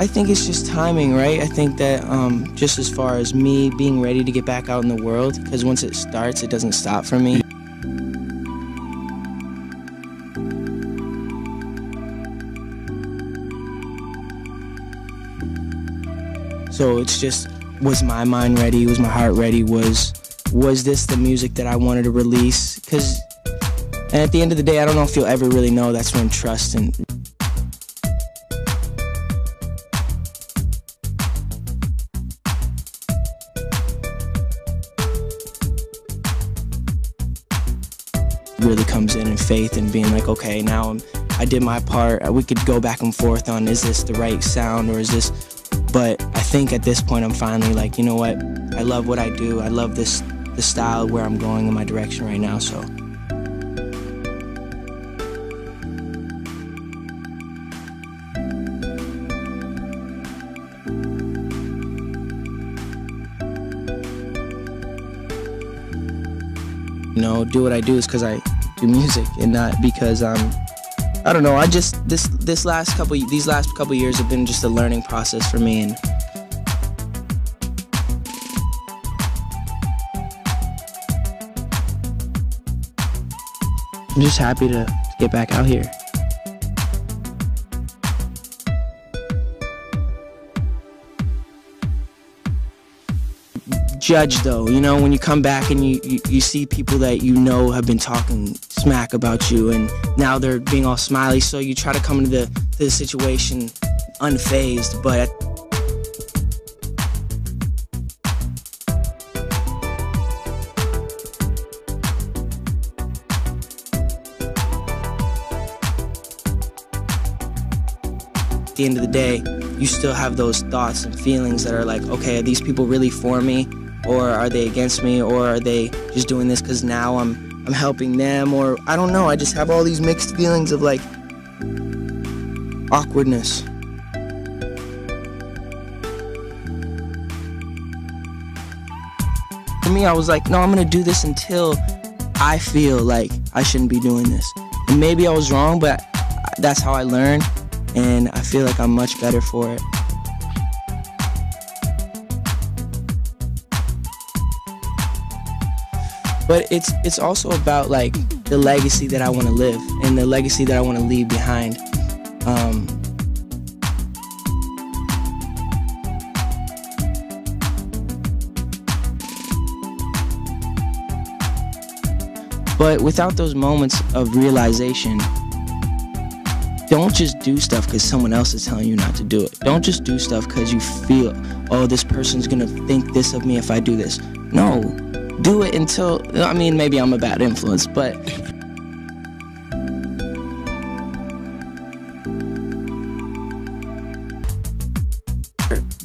I think it's just timing, right? I think that um, just as far as me being ready to get back out in the world, because once it starts, it doesn't stop for me. So it's just, was my mind ready? Was my heart ready? Was was this the music that I wanted to release? Because, and at the end of the day, I don't know if you'll ever really know. That's when trust and really comes in and faith and being like, okay, now I'm, I did my part. Uh, we could go back and forth on is this the right sound or is this, but I think at this point I'm finally like, you know what? I love what I do. I love this the style where I'm going in my direction right now. So. You know, do what I do is because I music and not because I'm. I don't know. I just this this last couple these last couple years have been just a learning process for me and. I'm just happy to get back out here. Judge though, you know, when you come back and you, you, you see people that you know have been talking smack about you and now they're being all smiley, so you try to come into the, to the situation unfazed, but at the end of the day, you still have those thoughts and feelings that are like, okay, are these people really for me? Or are they against me? Or are they just doing this because now I'm I'm helping them? Or I don't know. I just have all these mixed feelings of like awkwardness. For me, I was like, no, I'm gonna do this until I feel like I shouldn't be doing this. And maybe I was wrong, but that's how I learned and I feel like I'm much better for it. But it's it's also about like the legacy that I want to live and the legacy that I want to leave behind. Um, but without those moments of realization, don't just do stuff because someone else is telling you not to do it. Don't just do stuff because you feel, oh, this person's gonna think this of me if I do this. No, do it until, I mean, maybe I'm a bad influence, but.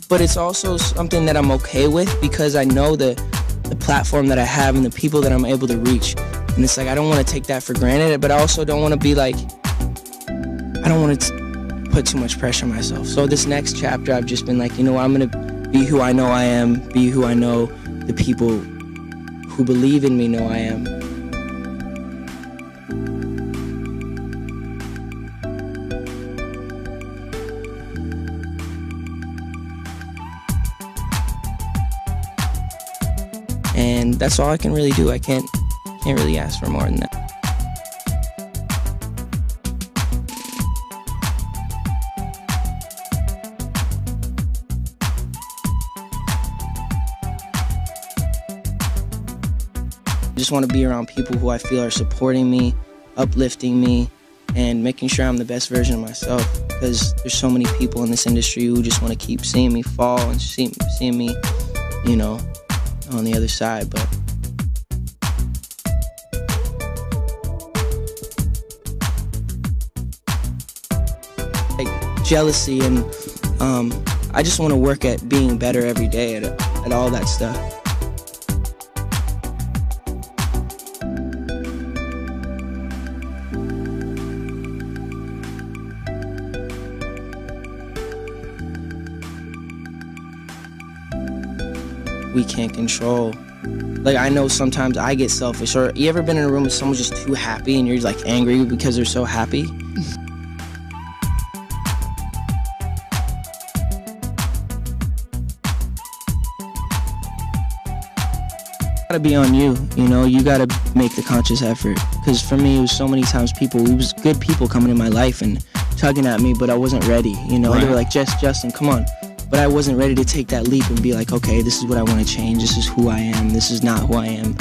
But it's also something that I'm okay with because I know the, the platform that I have and the people that I'm able to reach. And it's like, I don't want to take that for granted, but I also don't want to be like, I don't want to put too much pressure on myself. So this next chapter, I've just been like, you know what, I'm gonna be who I know I am, be who I know the people who believe in me know I am. And that's all I can really do. I can't can't really ask for more than that. Just want to be around people who I feel are supporting me, uplifting me, and making sure I'm the best version of myself. Because there's so many people in this industry who just want to keep seeing me fall and see, seeing me, you know, on the other side. But like jealousy and um, I just want to work at being better every day at, at all that stuff. we can't control. Like I know sometimes I get selfish or you ever been in a room with someone just too happy and you're like angry because they're so happy? gotta be on you you know you gotta make the conscious effort because for me it was so many times people it was good people coming in my life and tugging at me but i wasn't ready you know right. they were like just justin come on but I wasn't ready to take that leap and be like, okay, this is what I want to change. This is who I am. This is not who I am.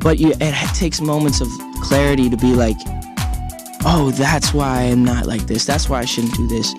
But you, it takes moments of clarity to be like, oh, that's why I'm not like this. That's why I shouldn't do this.